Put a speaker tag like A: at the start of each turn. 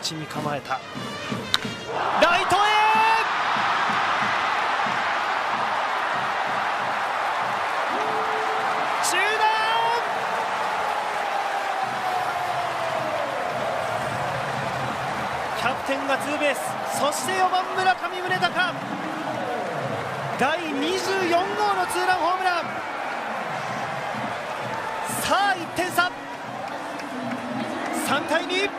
A: 内に構えた。ライトへ。中断キャプテンがツーベース。そして4番村上宗隆。第24号のツーランホームラン。さあ1点差。3対2